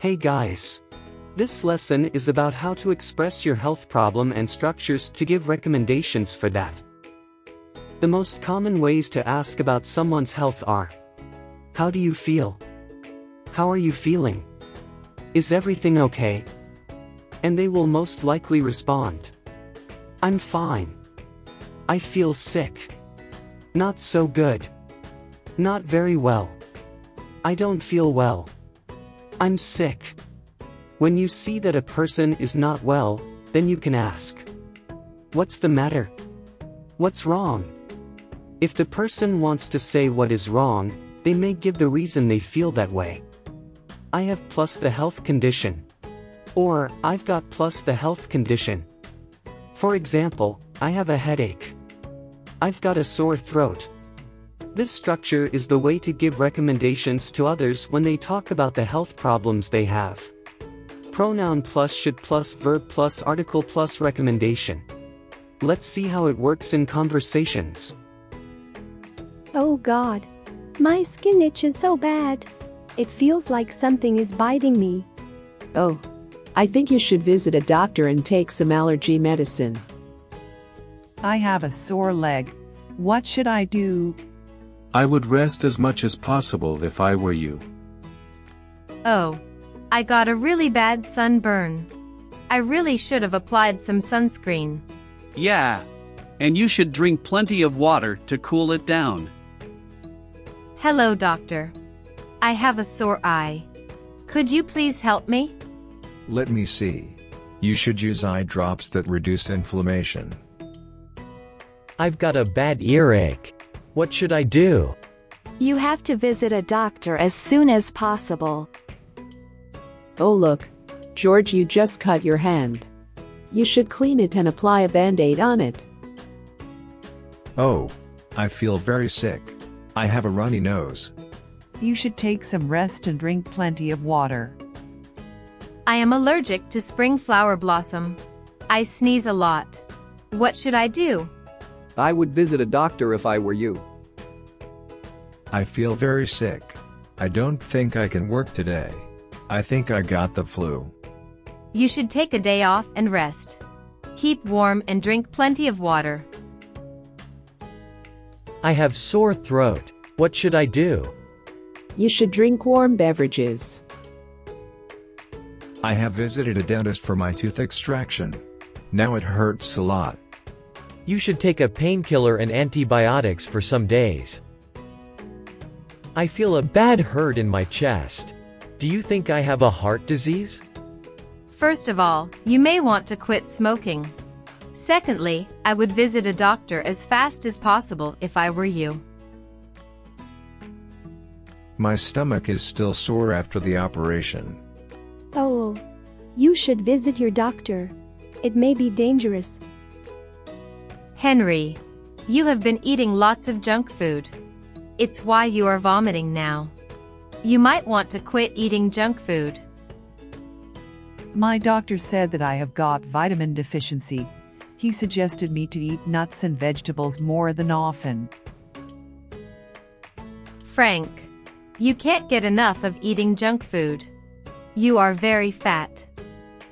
Hey guys. This lesson is about how to express your health problem and structures to give recommendations for that. The most common ways to ask about someone's health are How do you feel? How are you feeling? Is everything okay? And they will most likely respond I'm fine. I feel sick. Not so good. Not very well. I don't feel well. I'm sick. When you see that a person is not well, then you can ask. What's the matter? What's wrong? If the person wants to say what is wrong, they may give the reason they feel that way. I have plus the health condition. Or, I've got plus the health condition. For example, I have a headache. I've got a sore throat. This structure is the way to give recommendations to others when they talk about the health problems they have. Pronoun plus should plus verb plus article plus recommendation. Let's see how it works in conversations. Oh god. My skin itches so bad. It feels like something is biting me. Oh. I think you should visit a doctor and take some allergy medicine. I have a sore leg. What should I do? I would rest as much as possible if I were you. Oh. I got a really bad sunburn. I really should have applied some sunscreen. Yeah. And you should drink plenty of water to cool it down. Hello, doctor. I have a sore eye. Could you please help me? Let me see. You should use eye drops that reduce inflammation. I've got a bad earache. What should I do? You have to visit a doctor as soon as possible. Oh look. George you just cut your hand. You should clean it and apply a band-aid on it. Oh. I feel very sick. I have a runny nose. You should take some rest and drink plenty of water. I am allergic to spring flower blossom. I sneeze a lot. What should I do? I would visit a doctor if I were you. I feel very sick. I don't think I can work today. I think I got the flu. You should take a day off and rest. Keep warm and drink plenty of water. I have sore throat. What should I do? You should drink warm beverages. I have visited a dentist for my tooth extraction. Now it hurts a lot. You should take a painkiller and antibiotics for some days. I feel a bad hurt in my chest. Do you think I have a heart disease? First of all, you may want to quit smoking. Secondly, I would visit a doctor as fast as possible if I were you. My stomach is still sore after the operation. Oh. You should visit your doctor. It may be dangerous. Henry. You have been eating lots of junk food. It's why you are vomiting now. You might want to quit eating junk food. My doctor said that I have got vitamin deficiency. He suggested me to eat nuts and vegetables more than often. Frank. You can't get enough of eating junk food. You are very fat.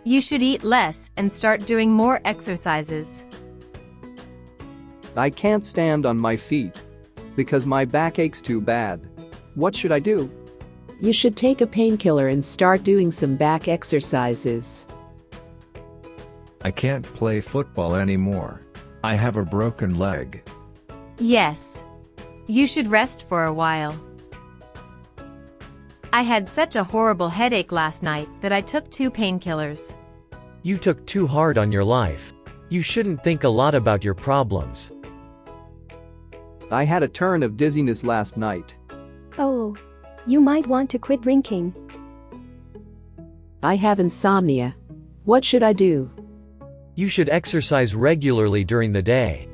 You should eat less and start doing more exercises. I can't stand on my feet. Because my back aches too bad. What should I do? You should take a painkiller and start doing some back exercises. I can't play football anymore. I have a broken leg. Yes. You should rest for a while. I had such a horrible headache last night that I took two painkillers. You took too hard on your life. You shouldn't think a lot about your problems. I had a turn of dizziness last night. Oh. You might want to quit drinking. I have insomnia. What should I do? You should exercise regularly during the day.